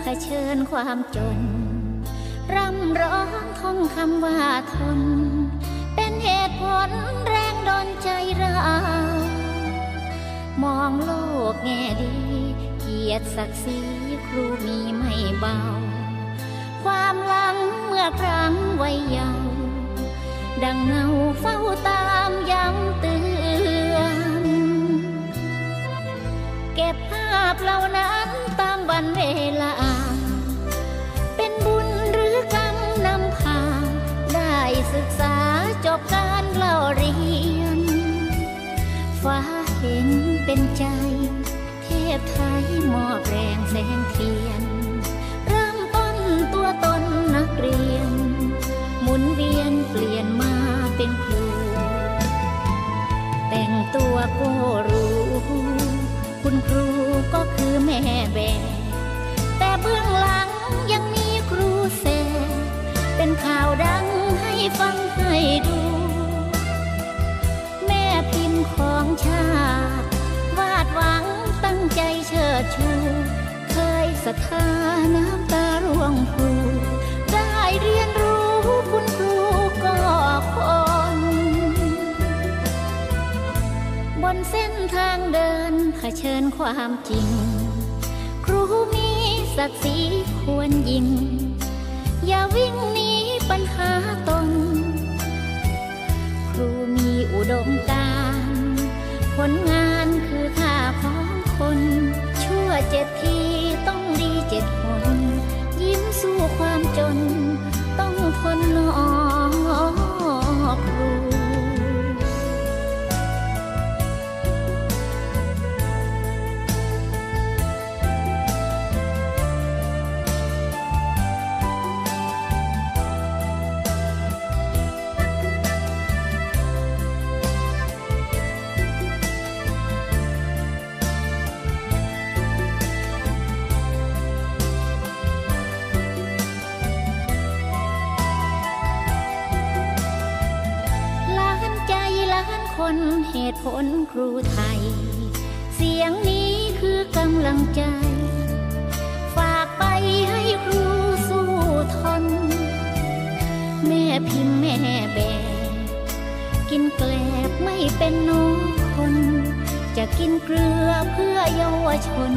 เผชิญความจน ร่ำร้องท่องคำว่าทน เป็นเหตุผลแรงดนใจเรา มองโลกแง่ดี เกียรติศักดิ์ศรีครูมีไม่เบา ความหลังเมื่อครั้งวัยเยาว์ดังเงาเฝ้าตามย้ำเตือนเก็บภาพเหล่านั้นตามวันเวลา ศึกษาจบการเล่าเรียน ฟ้าเห็นเป็นใจ เทพไทยมอบแรงแสงเทียน เริ่มต้นตัวตนนักเรียน หมุนเวียนเปลี่ยนมาเป็นครู แต่งตัวก็รู้ คุณครูก็คือแม่แบบ ฟังให้ดู แม่พิมพ์ของชาติวาดหวังตั้งใจเชิดชู เคยศรัทธาน้ำตาร่วงพูได้เรียนรู้คุณครูก็คนบนเส้นทางเดินเผชิญความจริง ครูมีศักดิ์ศรีควรยิง อย่าวิ่งหนีปัญหาต มการ ผลงานคือค่าของคน ชั่วเจ็ดทีต้องดีเจ็ดคน ยิ้มสู้ความจน ต้องทนนอ คนเหตุผลครูไทย เสียงนี้คือกำลังใจ ฝากไปให้ครูสู้ทน แม่พิมพ์แม่แบกกินแกลบไม่เป็นนกคน จะกินเกลือเพื่อเยาวชน